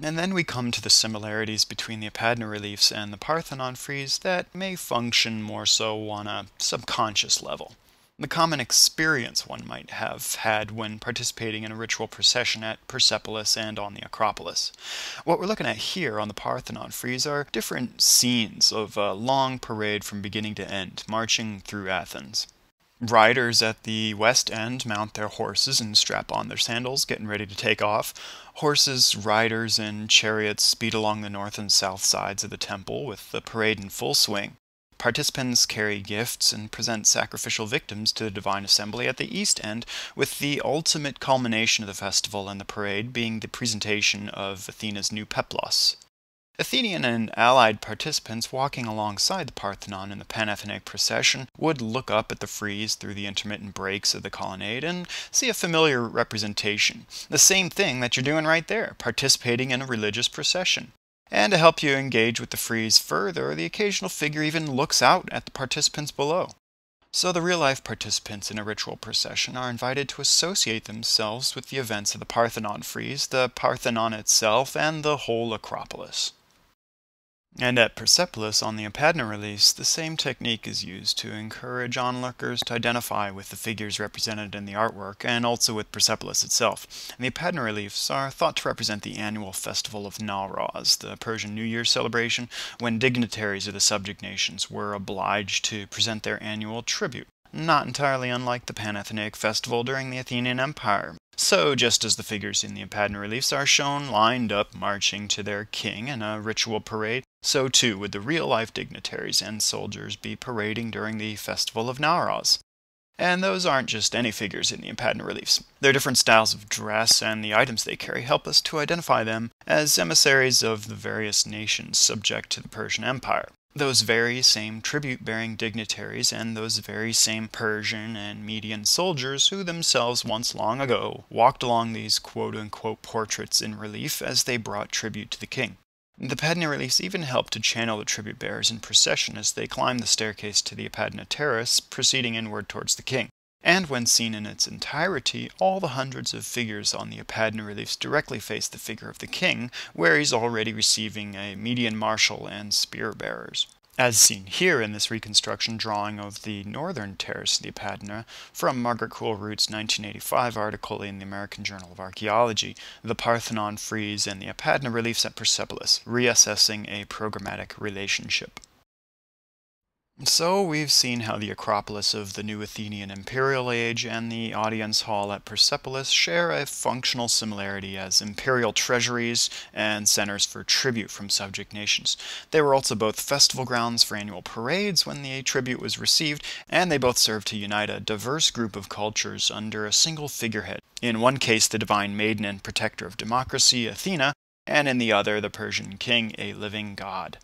And then we come to the similarities between the Apadana reliefs and the Parthenon frieze that may function more so on a subconscious level the common experience one might have had when participating in a ritual procession at Persepolis and on the Acropolis. What we're looking at here on the Parthenon frieze are different scenes of a long parade from beginning to end, marching through Athens. Riders at the west end mount their horses and strap on their sandals, getting ready to take off. Horses, riders, and chariots speed along the north and south sides of the temple with the parade in full swing. Participants carry gifts and present sacrificial victims to the divine assembly at the east end, with the ultimate culmination of the festival and the parade being the presentation of Athena's new peplos. Athenian and allied participants walking alongside the Parthenon in the Panathenaic procession would look up at the frieze through the intermittent breaks of the colonnade and see a familiar representation. The same thing that you're doing right there, participating in a religious procession. And to help you engage with the frieze further, the occasional figure even looks out at the participants below. So the real-life participants in a ritual procession are invited to associate themselves with the events of the Parthenon frieze, the Parthenon itself, and the whole Acropolis. And at Persepolis on the Apadana reliefs, the same technique is used to encourage onlookers to identify with the figures represented in the artwork and also with Persepolis itself. And the Apadana reliefs are thought to represent the annual festival of Nowruz, the Persian New Year celebration, when dignitaries of the subject nations were obliged to present their annual tribute not entirely unlike the Panathenaic festival during the Athenian Empire. So, just as the figures in the Apadana reliefs are shown lined up marching to their king in a ritual parade, so too would the real-life dignitaries and soldiers be parading during the Festival of Nowruz. And those aren't just any figures in the Apadana reliefs. Their different styles of dress and the items they carry help us to identify them as emissaries of the various nations subject to the Persian Empire those very same tribute bearing dignitaries and those very same Persian and Median soldiers who themselves once long ago walked along these quote unquote portraits in relief as they brought tribute to the king. The Apadana reliefs even helped to channel the tribute bearers in procession as they climbed the staircase to the Apadana terrace, proceeding inward towards the king. And when seen in its entirety, all the hundreds of figures on the Apadana reliefs directly face the figure of the king, where he's already receiving a median marshal and spear bearers. As seen here in this reconstruction drawing of the northern terrace of the Apadana from Margaret Cool-Root's 1985 article in the American Journal of Archaeology, The Parthenon Frieze and the Apadana Reliefs at Persepolis, Reassessing a Programmatic Relationship. So we've seen how the Acropolis of the New Athenian Imperial Age and the Audience Hall at Persepolis share a functional similarity as imperial treasuries and centers for tribute from subject nations. They were also both festival grounds for annual parades when the tribute was received, and they both served to unite a diverse group of cultures under a single figurehead. In one case, the divine maiden and protector of democracy, Athena, and in the other, the Persian king, a living god.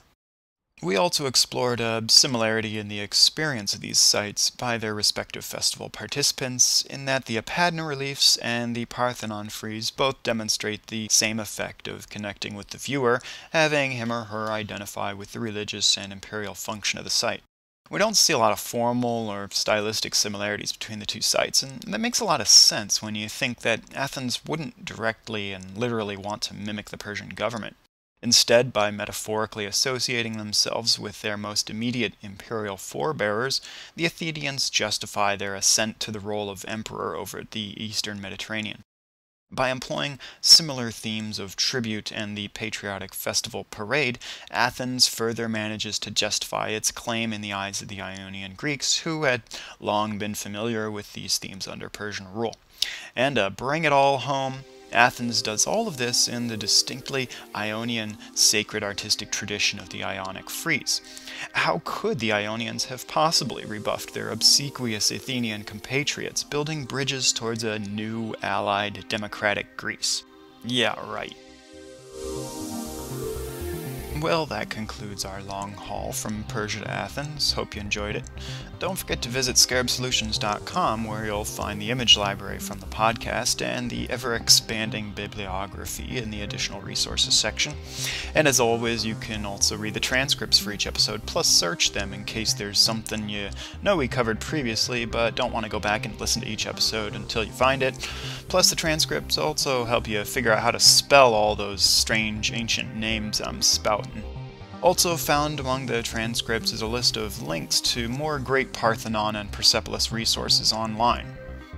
We also explored a similarity in the experience of these sites by their respective festival participants, in that the Apadana reliefs and the Parthenon frieze both demonstrate the same effect of connecting with the viewer, having him or her identify with the religious and imperial function of the site. We don't see a lot of formal or stylistic similarities between the two sites, and that makes a lot of sense when you think that Athens wouldn't directly and literally want to mimic the Persian government. Instead, by metaphorically associating themselves with their most immediate imperial forebearers, the Athenians justify their ascent to the role of emperor over the eastern Mediterranean. By employing similar themes of tribute and the patriotic festival parade, Athens further manages to justify its claim in the eyes of the Ionian Greeks, who had long been familiar with these themes under Persian rule. And to bring it all home, Athens does all of this in the distinctly Ionian sacred artistic tradition of the Ionic frieze. How could the Ionians have possibly rebuffed their obsequious Athenian compatriots, building bridges towards a new allied democratic Greece? Yeah, right. Well, that concludes our long haul from Persia to Athens. Hope you enjoyed it. Don't forget to visit scarabsolutions.com where you'll find the image library from the podcast and the ever expanding bibliography in the additional resources section. And as always, you can also read the transcripts for each episode, plus search them in case there's something you know we covered previously but don't want to go back and listen to each episode until you find it. Plus, the transcripts also help you figure out how to spell all those strange ancient names I'm spouting also found among the transcripts is a list of links to more great Parthenon and Persepolis resources online.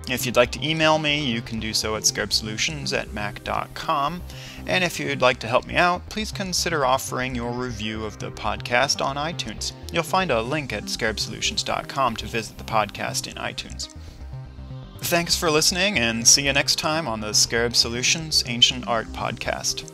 If you'd like to email me, you can do so at scarabsolutions at mac.com. And if you'd like to help me out, please consider offering your review of the podcast on iTunes. You'll find a link at scarabsolutions.com to visit the podcast in iTunes. Thanks for listening, and see you next time on the Scarab Solutions Ancient Art Podcast.